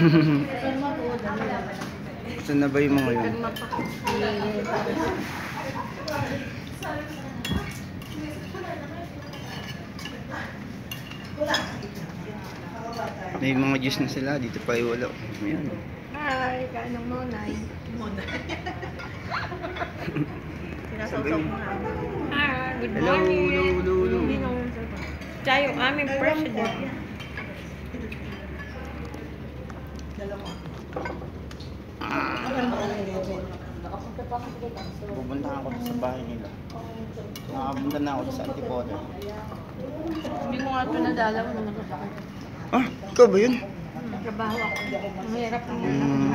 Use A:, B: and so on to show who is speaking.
A: Saan na ba yung mga yun? May mga juice na sila. Dito pa wala. Ayan.
B: Hi, kain ng monay.
A: Sabi mo.
B: Hi, good
A: Hello,
B: morning.
A: hello, hello, hello.
B: Siya yung aming president.
A: Pupunta ako sa bahay nila. Nakapunta na ako sa Antipolo.
B: Hindi mo nga ito nadalaw na.
A: Ah, ikaw ba yun?
B: Trabaho ako. Ang hirap ng
A: Mm.
B: mag